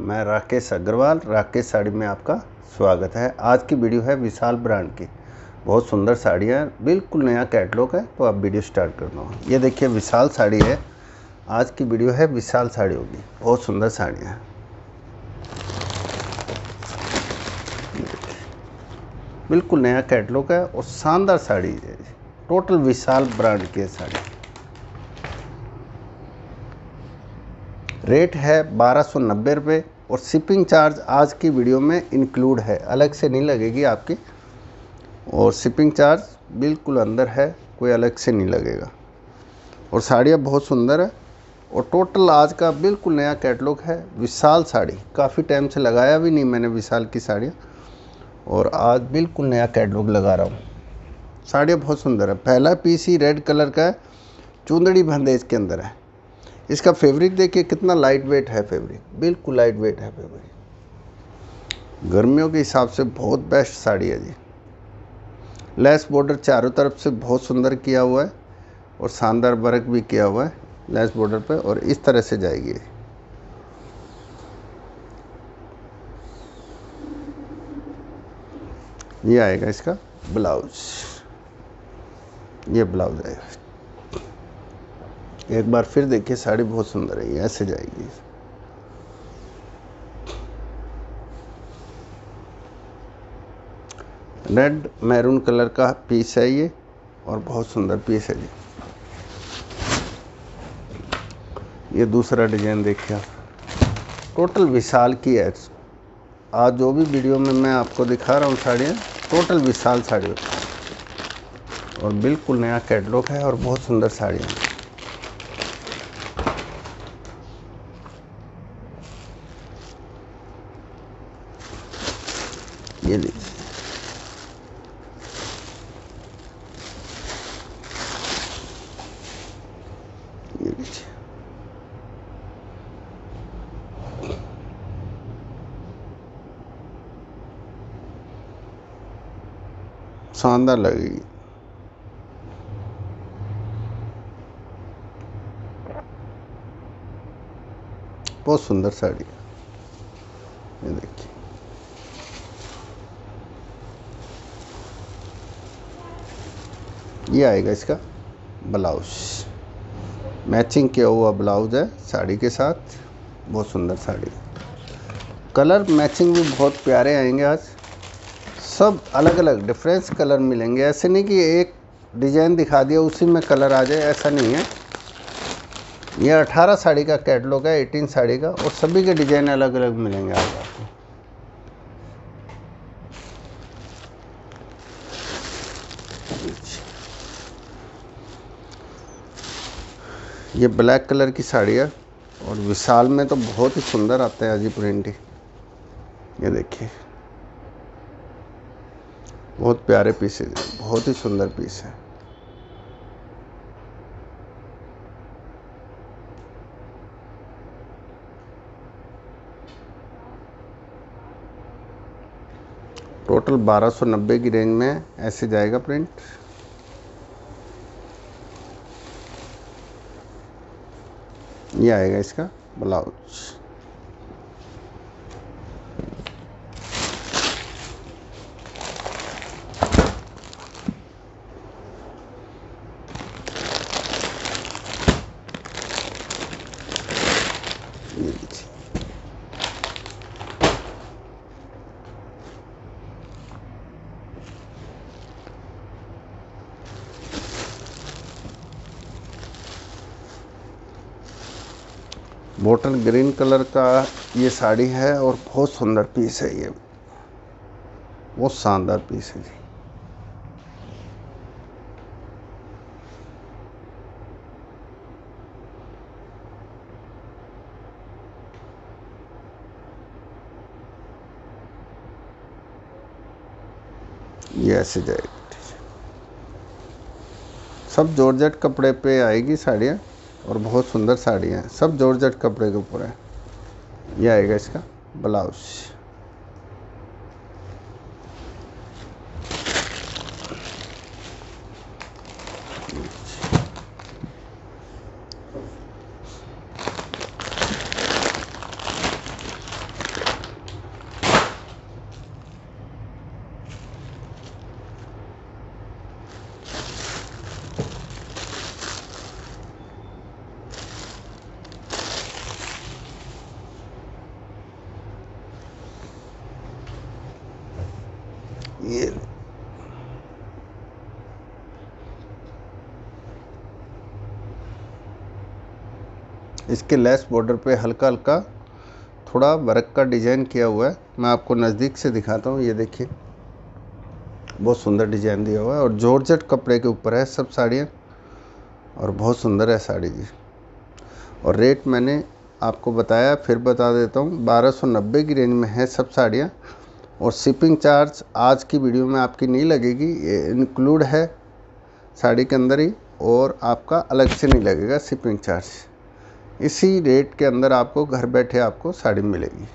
मैं राकेश अग्रवाल, राकेश साड़ी में आपका स्वागत है। आज की वीडियो है विशाल ब्रांड की। बहुत सुंदर साड़ियाँ बिल्कुल नया कैटलॉग है तो आप वीडियो स्टार्ट कर दो। ये देखिए, विशाल साड़ी है। आज की वीडियो है विशाल साड़ी होगी। बहुत सुंदर साड़ियाँ हैं। बिल्कुल नया कैटलॉग है और शानदार साड़ी है। टोटल विशाल ब्रांड की है साड़ी। रेट है बारह सौ नब्बे रुपये और शिपिंग चार्ज आज की वीडियो में इंक्लूड है। अलग से नहीं लगेगी आपकी। और शिपिंग चार्ज बिल्कुल अंदर है, कोई अलग से नहीं लगेगा। और साड़ियाँ बहुत सुंदर है और टोटल आज का बिल्कुल नया कैटलॉग है, विशाल साड़ी। काफ़ी टाइम से लगाया भी नहीं मैंने विशाल की साड़ियाँ। और आज बिल्कुल नया कैटलॉग लगा रहा हूँ। साड़ियाँ बहुत सुंदर है। पहला पीस ही रेड कलर का है, चुंदड़ी बंदेज के अंदर है। इसका फैब्रिक देखिए कितना लाइट वेट है फैब्रिक बिल्कुल लाइट वेट है फैब्रिक गर्मियों के हिसाब से बहुत बेस्ट साड़ी है जी। लेस बॉर्डर चारों तरफ़ से बहुत सुंदर किया हुआ है और शानदार वर्क भी किया हुआ है लेस बॉर्डर पे और इस तरह से जाएगी। ये आएगा इसका ब्लाउज। ये ब्लाउज आएगा। एक बार फिर देखिए, साड़ी बहुत सुंदर है ऐसे जाएगी। रेड मैरून कलर का पीस है ये, और बहुत सुंदर पीस है जी। ये दूसरा डिज़ाइन देखिए आप। टोटल विशाल की है। आज जो भी वीडियो में मैं आपको दिखा रहा हूँ साड़ियाँ टोटल विशाल साड़ी और बिल्कुल नया कैटलॉग है और बहुत सुंदर साड़ियाँ। ये लीजिए ये लीजिए शानदार लगेगी बहुत सुंदर साड़ी है ये देखिए ये आएगा इसका ब्लाउज। मैचिंग किया हुआ ब्लाउज है साड़ी के साथ, बहुत सुंदर साड़ी। कलर मैचिंग भी बहुत प्यारे आएँगे आज। सब अलग अलग डिफरेंस कलर मिलेंगे। ऐसे नहीं कि एक डिज़ाइन दिखा दिया, उसी में कलर आ जाए, ऐसा नहीं है। यह 18 साड़ी का कैटलॉग है 18 साड़ी का, और सभी के डिज़ाइन अलग अलग मिलेंगे आज आपको। ये ब्लैक कलर की साड़ी है और विशाल में तो बहुत ही सुंदर आता है अजी प्रिंट ये देखिए। बहुत प्यारे पीस है, बहुत ही सुंदर पीस है। टोटल 1290 की रेंज में ऐसे जाएगा प्रिंट ये आएगा इसका ब्लाउज। बोटल ग्रीन कलर का ये साड़ी है और बहुत सुंदर पीस है ये। बहुत शानदार पीस है जी। ये ऐसे जाएगी सब जॉर्जेट कपड़े पे आएगी साड़ियाँ? और बहुत सुंदर साड़ियाँ हैं। सब जॉर्जेट कपड़े के ऊपर है। यह आएगा इसका ब्लाउज ये इसके लेस बॉर्डर पे हल्का हल्का थोड़ा वर्क का डिज़ाइन किया हुआ है। मैं आपको नज़दीक से दिखाता हूँ, ये देखिए। बहुत सुंदर डिज़ाइन दिया हुआ है और जॉर्जेट कपड़े के ऊपर है सब साड़ियाँ और बहुत सुंदर है साड़ी जी। और रेट मैंने आपको बताया, फिर बता देता हूँ, बारह सौ नब्बे की रेंज में है सब साड़ियाँ। और शिपिंग चार्ज आज की वीडियो में आपकी नहीं लगेगी, ये इंक्लूड है साड़ी के अंदर ही और आपका अलग से नहीं लगेगा शिपिंग चार्ज। इसी रेट के अंदर आपको घर बैठे आपको साड़ी मिलेगी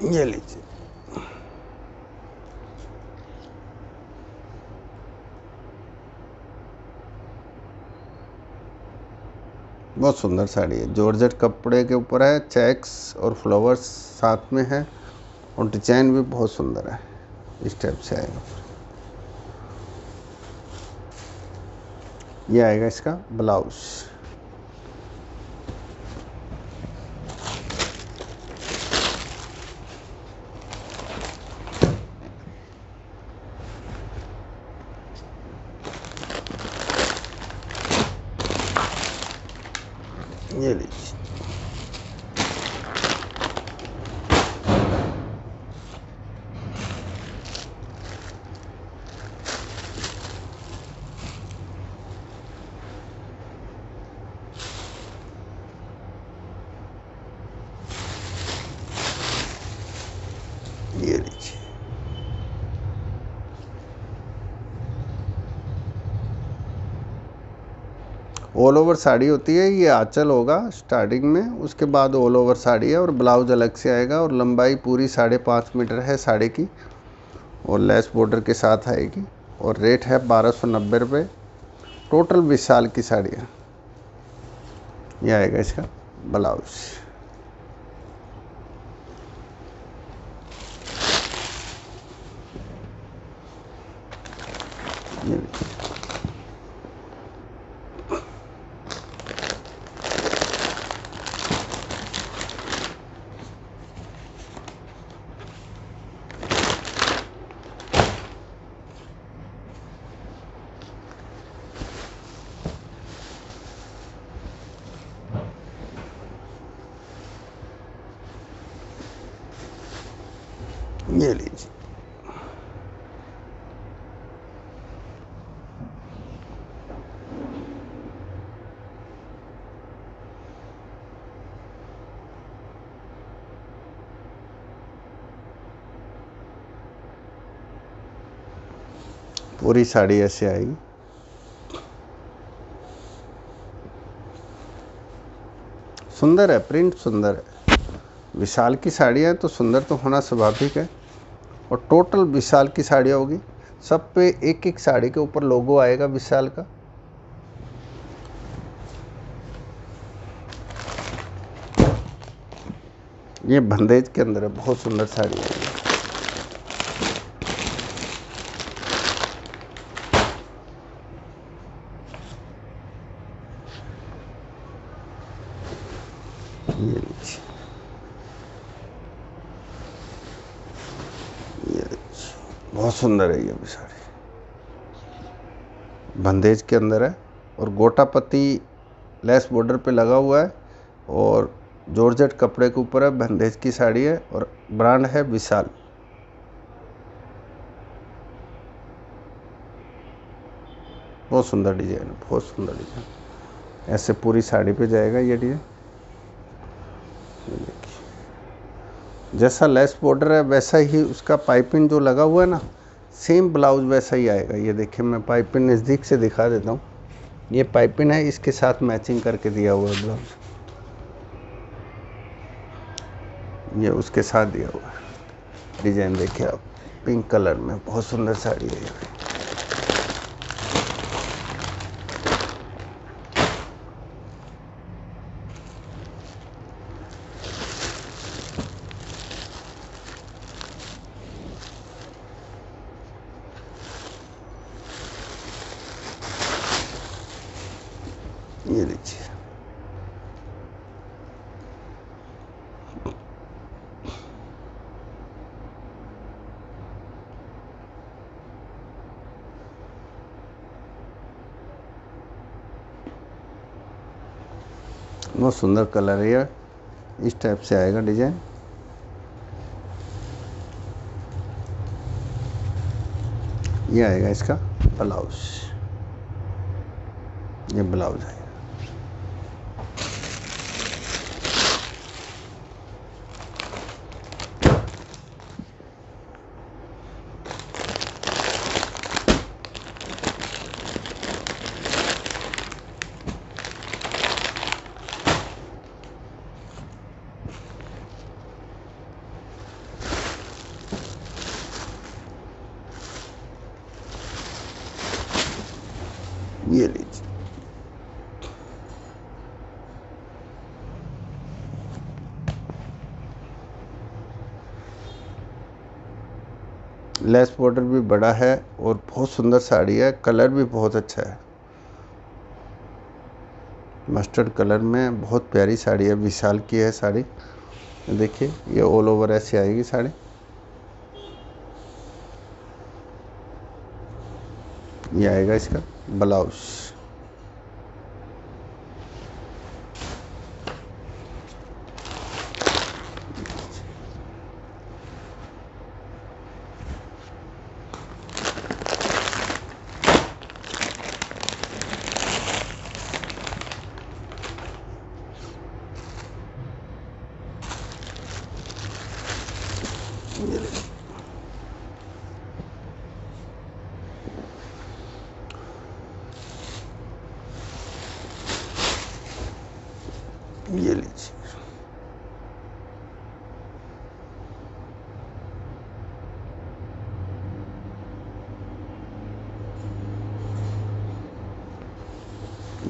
ये लीजिए बहुत सुंदर साड़ी है। जॉर्जेट कपड़े के ऊपर है, चेक्स और फ्लावर्स साथ में है और डिज़ाइन भी बहुत सुंदर है, इस टाइप से आएगा। ये आएगा इसका ब्लाउज़ ये लीजिए ये लीजिए ऑल ओवर साड़ी होती है, ये आँचल होगा स्टार्टिंग में, उसके बाद ऑल ओवर साड़ी है और ब्लाउज अलग से आएगा और लंबाई पूरी साढ़े पाँच मीटर है साड़ी की और लेस बॉर्डर के साथ आएगी और रेट है बारह सौ नब्बे रुपये टोटल विशाल की साड़ी है ये आएगा इसका ब्लाउज ये लीजिए। पूरी साड़ी ऐसे आएगी। सुंदर है प्रिंट सुंदर है। विशाल की साड़ियाँ तो सुंदर तो होना स्वाभाविक है। और टोटल विशाल की साड़ियाँ होगी। सब पे एक एक साड़ी के ऊपर लोगो आएगा विशाल का। ये बंदेज के अंदर है, बहुत सुंदर साड़ी है ये। ये लीजिए ये देखिए बहुत सुंदर है ये भी साड़ी बंदेज के अंदर है और गोटा पत्ती लेस बॉर्डर पे लगा हुआ है और जॉर्जेट कपड़े के ऊपर है, बंदेज की साड़ी है और ब्रांड है विशाल। बहुत सुंदर डिज़ाइन है, बहुत सुंदर डिज़ाइन। ऐसे पूरी साड़ी पे जाएगा ये डिज़ाइन। जैसा लेस बॉर्डर है, वैसा ही उसका पाइपिंग जो लगा हुआ है ना सेम ब्लाउज वैसा ही आएगा। ये देखिए, मैं पाइपिंग नज़दीक से दिखा देता हूँ। ये पाइपिंग है, इसके साथ मैचिंग करके दिया हुआ है ब्लाउज। ये उसके साथ दिया हुआ है। डिज़ाइन देखिए आप, पिंक कलर में, बहुत सुंदर साड़ी है ये ये लीजिए बहुत सुंदर कलर है यह इस टाइप से आएगा डिज़ाइन। ये आएगा इसका ब्लाउज। ये ब्लाउज है ये लीजिए लेस बॉर्डर भी बड़ा है और बहुत सुंदर साड़ी है। कलर भी बहुत अच्छा है। मस्टर्ड कलर में बहुत प्यारी साड़ी है, विशाल की है साड़ी। देखिए, ये ऑल ओवर ऐसी आएगी साड़ी। ये आएगा इसका ब्लाउज। ये लीजिए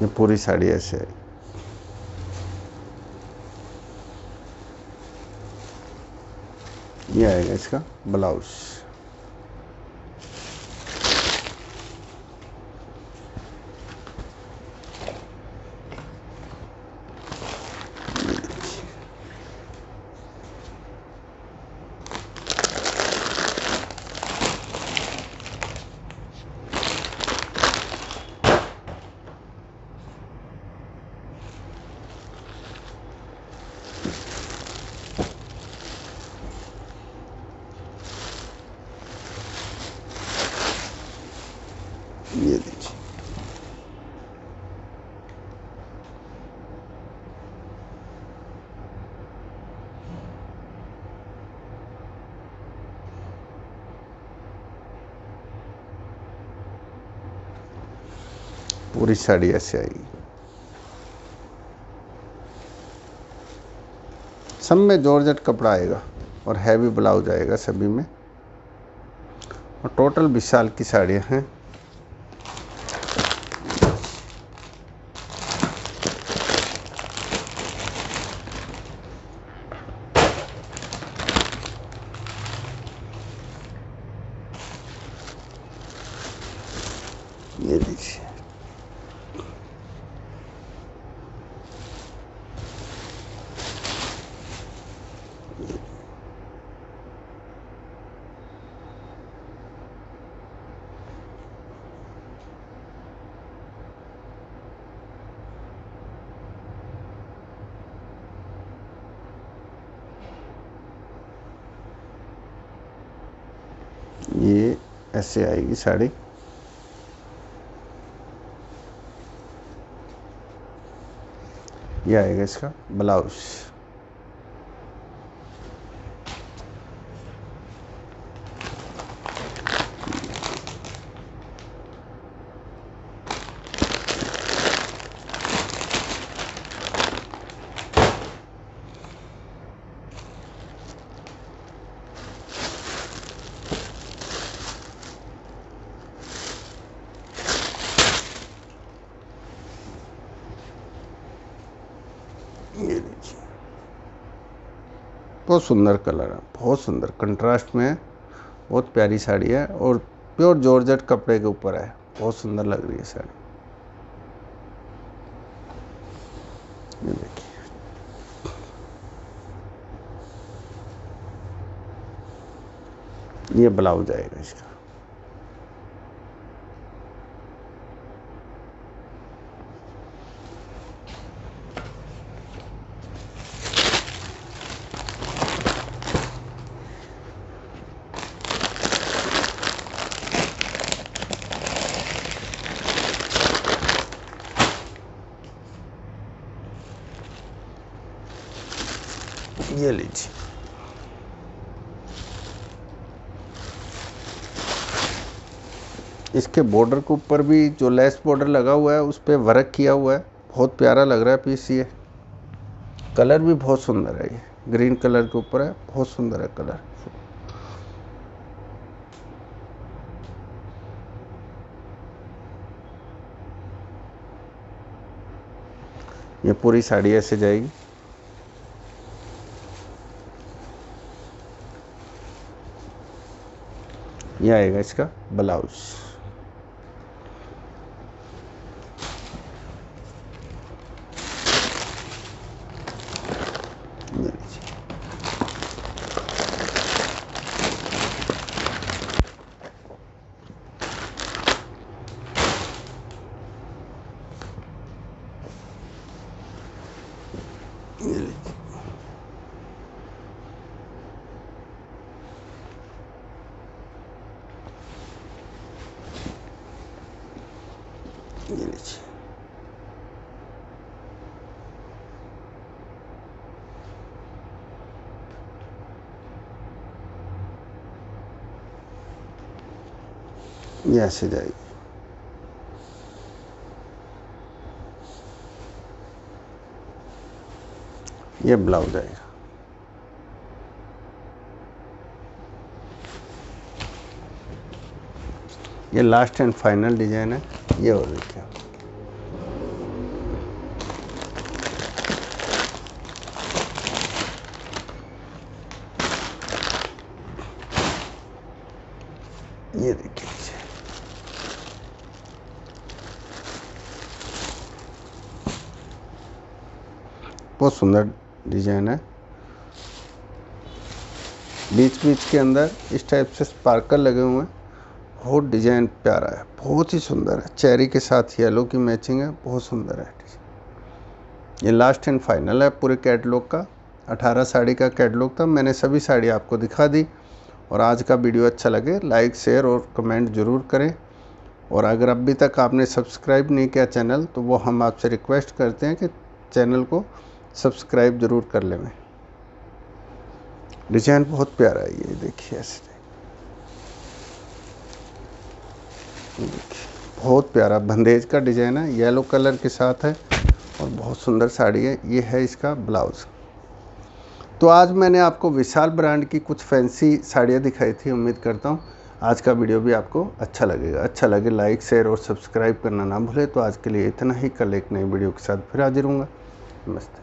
ये पूरी साड़ी ऐसे है ये आएगा इसका ब्लाउज ये लीजिए पूरी साड़ी ऐसे आएगी सब में जॉर्जेट कपड़ा आएगा और हैवी ब्लाउज आएगा सभी में। और टोटल विशाल की साड़ियाँ हैं ये लीजिए ये ऐसे आएगी साड़ी। ये आएगा इसका ब्लाउज ये लीजिए बहुत सुंदर कलर है, बहुत सुंदर। कंट्रास्ट में है बहुत प्यारी साड़ी है और प्योर जॉर्जेट कपड़े के ऊपर है। बहुत सुंदर लग रही है साड़ी। ये ब्लाउज आएगा इसका। ये लीजिए इसके बॉर्डर के ऊपर भी जो लेस बॉर्डर लगा हुआ है, उस पर वर्क किया हुआ है। बहुत प्यारा लग रहा है पीस ये। कलर भी बहुत सुंदर है ये। ग्रीन कलर के ऊपर है, बहुत सुंदर है कलर ये पूरी साड़ी ऐसे जाएगी। ये आएगा इसका ब्लाउज़ ये लीजिए ये जाएगी ये ब्लाउज आएगा ये लास्ट एंड फाइनल डिज़ाइन है ये और देखिए ये देखिए बहुत सुंदर डिज़ाइन है। बीच बीच के अंदर इस टाइप से स्पार्कल लगे हुए हैं। बहुत डिज़ाइन प्यारा है, बहुत ही सुंदर है। चेरी के साथ येलो की मैचिंग है, बहुत सुंदर है। ये लास्ट एंड फाइनल है पूरे कैटलॉग का। 18 साड़ी का कैटलॉग था, मैंने सभी साड़ी आपको दिखा दी। और आज का वीडियो अच्छा लगे लाइक शेयर और कमेंट ज़रूर करें। और अगर अभी तक आपने सब्सक्राइब नहीं किया चैनल तो वो हम आपसे रिक्वेस्ट करते हैं कि चैनल को सब्सक्राइब ज़रूर कर लें डिज़ाइन बहुत प्यारा है ये, देखिए ऐसे। बहुत प्यारा बंदेज का डिज़ाइन है, येलो कलर के साथ है और बहुत सुंदर साड़ी है, ये है इसका ब्लाउज़। तो आज मैंने आपको विशाल ब्रांड की कुछ फैंसी साड़ियाँ दिखाई थी, उम्मीद करता हूँ आज का वीडियो भी आपको अच्छा लगेगा। अच्छा लगे लाइक, शेयर और सब्सक्राइब करना ना भूले तो आज के लिए इतना ही। कल एक नई वीडियो के साथ फिर हाजिर हूँ नमस्ते।